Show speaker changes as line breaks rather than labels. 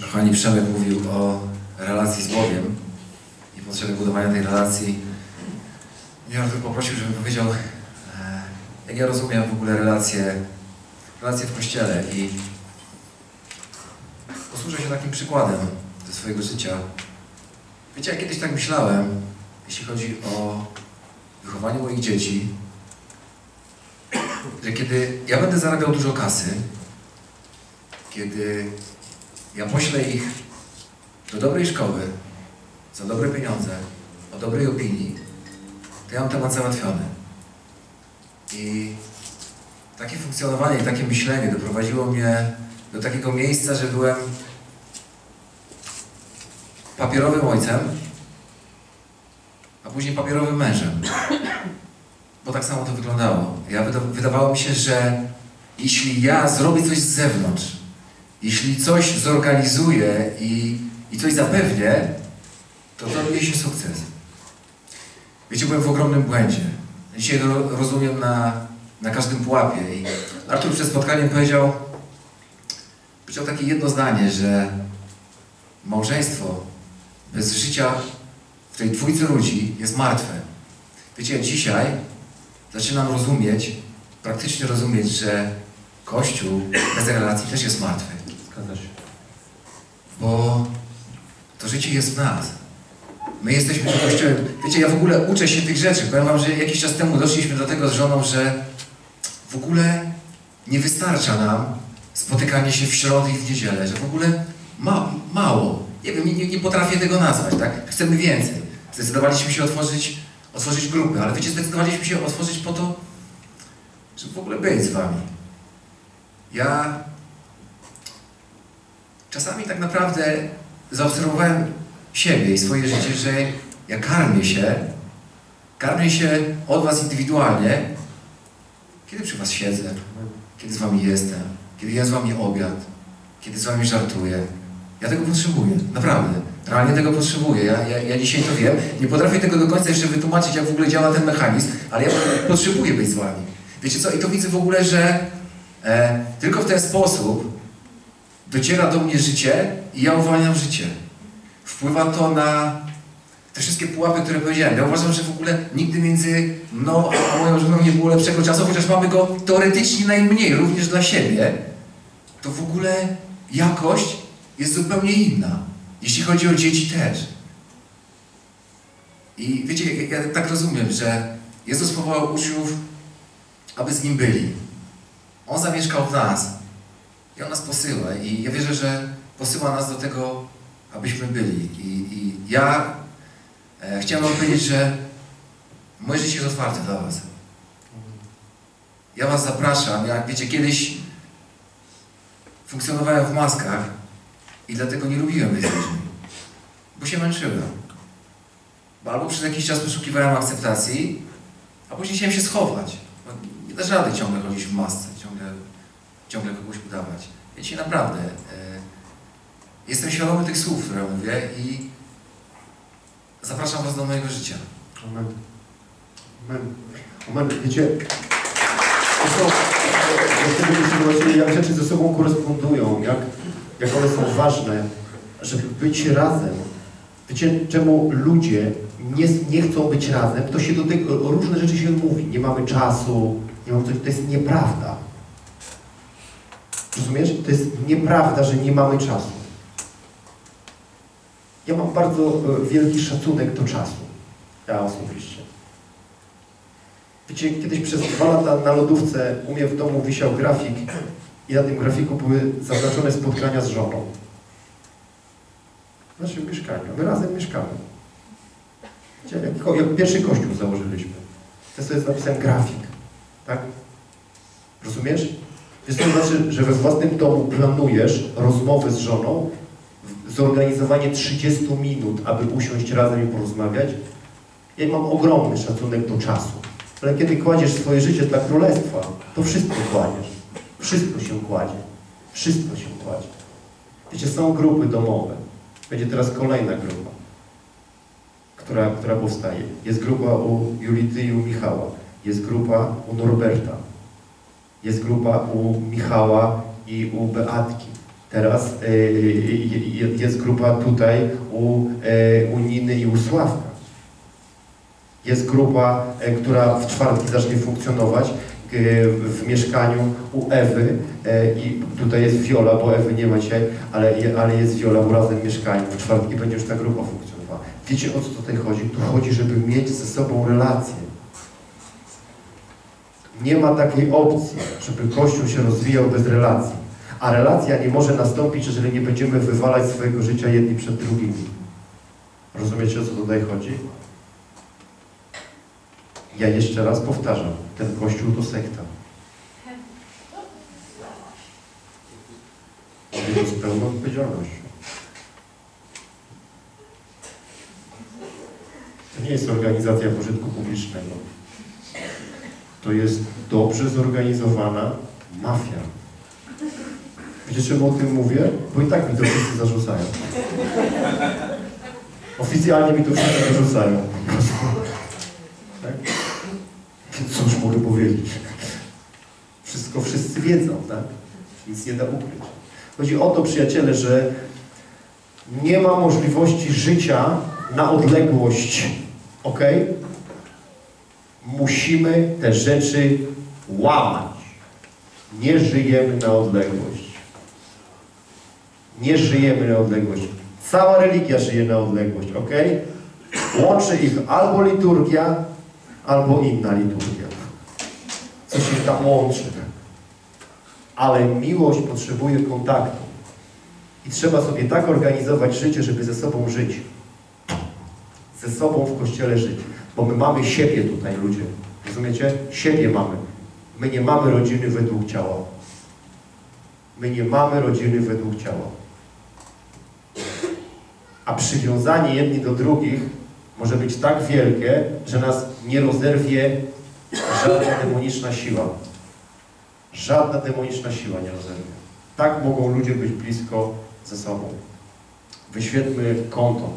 Kochani Przemek mówił o relacji z Bogiem i potrzebie budowania tej relacji. Mnie Artur poprosił, żebym powiedział, e, jak ja rozumiem w ogóle relacje, relacje w Kościele i posłużę się takim przykładem ze swojego życia. Wiecie, ja kiedyś tak myślałem, jeśli chodzi o wychowanie moich dzieci, że kiedy ja będę zarabiał dużo kasy, kiedy ja poślę ich do dobrej szkoły, za dobre pieniądze, o dobrej opinii, to ja mam temat załatwiony. I takie funkcjonowanie i takie myślenie doprowadziło mnie do takiego miejsca, że byłem papierowym ojcem, a później papierowym mężem. Bo tak samo to wyglądało. Ja wyda wydawało mi się, że jeśli ja zrobię coś z zewnątrz, jeśli coś zorganizuję i, i coś zapewnię, to to odniesie sukces. Wiecie, byłem w ogromnym błędzie. Dzisiaj to rozumiem na, na każdym pułapie. I Artur przed spotkaniem powiedział, powiedział takie jedno zdanie, że małżeństwo bez życia w tej dwójce ludzi jest martwe. Wiecie, dzisiaj zaczynam rozumieć, praktycznie rozumieć, że Kościół bez relacji też jest martwy. Bo to życie jest w nas. My jesteśmy tym Kościołem. Wiecie, ja w ogóle uczę się tych rzeczy. Powiem Wam, że jakiś czas temu doszliśmy do tego z żoną, że w ogóle nie wystarcza nam spotykanie się w środę i w niedzielę, że w ogóle ma, mało. Nie wiem, nie, nie potrafię tego nazwać, tak? Chcemy więcej. Zdecydowaliśmy się otworzyć, otworzyć grupy, ale wiecie, zdecydowaliśmy się otworzyć po to, żeby w ogóle być z Wami. Ja czasami tak naprawdę zaobserwowałem siebie i swoje życie, że ja karmię się, karmię się od Was indywidualnie, kiedy przy Was siedzę, kiedy z Wami jestem, kiedy jem z Wami obiad, kiedy z Wami żartuję. Ja tego potrzebuję, naprawdę. Realnie tego potrzebuję. Ja, ja, ja dzisiaj to wiem. Nie potrafię tego do końca jeszcze wytłumaczyć, jak w ogóle działa ten mechanizm, ale ja potrzebuję być z Wami. Wiecie co? I to widzę w ogóle, że e, tylko w ten sposób dociera do mnie życie i ja uwalniam życie. Wpływa to na te wszystkie pułapy, które powiedziałem. Ja uważam, że w ogóle nigdy między mną a moją żoną nie było lepszego czasu, chociaż mamy go teoretycznie najmniej, również dla siebie. To w ogóle jakość jest zupełnie inna. Jeśli chodzi o dzieci też. I wiecie, ja tak rozumiem, że Jezus powołał uczniów, aby z Nim byli. On zamieszkał w nas. I On nas posyła. I ja wierzę, że posyła nas do tego, abyśmy byli. I, i ja e, chciałem wam powiedzieć, że moje życie jest otwarte dla Was. Ja Was zapraszam. Jak wiecie, kiedyś funkcjonowałem w maskach i dlatego nie lubiłem być ludźmi. Bo się męczyłem. Bo albo przez jakiś czas poszukiwałem akceptacji, a później chciałem się schować. Bo nie dasz rady ciągle chodzić w masce, ciągle, kogoś udawać. Dzisiaj naprawdę e, jestem świadomy tych słów, które mówię i zapraszam Was do mojego życia.
Amen. Amen. Amen. Wiecie, to są, zobaczyli, jak rzeczy ze sobą korespondują, jak, jak one są ważne, żeby być razem. Wiecie, czemu ludzie nie, nie chcą być razem? To się do tego, różne rzeczy się mówi. Nie mamy czasu, nie mamy coś, to jest nieprawda. Rozumiesz? To jest nieprawda, że nie mamy czasu. Ja mam bardzo e, wielki szacunek do czasu. Ja osobiście. Wiecie, kiedyś przez dwa lata na lodówce u mnie w domu wisiał grafik i na tym grafiku były zaznaczone spotkania z żoną. W naszym mieszkaniu. My razem mieszkamy. Wiecie, jak, jak pierwszy kościół założyliśmy. To sobie napisałem grafik. Tak? Rozumiesz? Wiesz, to znaczy, że we własnym domu planujesz rozmowę z żoną, zorganizowanie 30 minut, aby usiąść razem i porozmawiać. Ja mam ogromny szacunek do czasu. Ale kiedy kładziesz swoje życie dla królestwa, to wszystko kładziesz. Wszystko się kładzie. Wszystko się kładzie. Wiecie, są grupy domowe. Będzie teraz kolejna grupa, która, która powstaje. Jest grupa u Julity i u Michała. Jest grupa u Norberta. Jest grupa u Michała i u Beatki. Teraz e, je- jest grupa tutaj u, e, u Niny i u Sławka. Jest grupa, e, która w czwartki zacznie funkcjonować e, w mieszkaniu u Ewy e, i tutaj jest Wiola, bo Ewy nie ma dzisiaj, ale, ale jest Wiola, bo razem mieszkają. W czwartki będzie już ta grupa funkcjonowała. Wiecie o co tutaj chodzi? Tu chodzi, żeby mieć ze sobą relacje. Nie ma takiej opcji, żeby Kościół się rozwijał bez relacji. A relacja nie może nastąpić, jeżeli nie będziemy wywalać swojego życia jedni przed drugimi. Rozumiecie, o co tutaj chodzi? Ja jeszcze raz powtarzam, ten Kościół to sekta. Mówię to z pełną odpowiedzialnością. To nie jest organizacja pożytku publicznego. To jest dobrze zorganizowana mafia. Wiecie, czemu o tym mówię? Bo i tak mi to wszyscy zarzucają. Oficjalnie mi to wszyscy zarzucają. Tak? Cóż mogę powiedzieć? Wszystko wszyscy wiedzą, tak? Nic nie da ukryć. Chodzi o to, przyjaciele, że nie ma możliwości życia na odległość. Ok? Musimy te rzeczy łamać. Nie żyjemy na odległość. Nie żyjemy na odległość. Cała religia żyje na odległość, ok? Łączy ich albo liturgia, albo inna liturgia. Coś ich tam łączy. Ale miłość potrzebuje kontaktu. I trzeba sobie tak organizować życie, żeby ze sobą żyć. Ze sobą w Kościele żyć. Bo my mamy siebie tutaj, ludzie. Rozumiecie? Siebie mamy. My nie mamy rodziny według ciała. My nie mamy rodziny według ciała. A przywiązanie jedni do drugich może być tak wielkie, że nas nie rozerwie żadna demoniczna siła. Żadna demoniczna siła nie rozerwie. Tak mogą ludzie być blisko ze sobą. Wyświetlmy konto.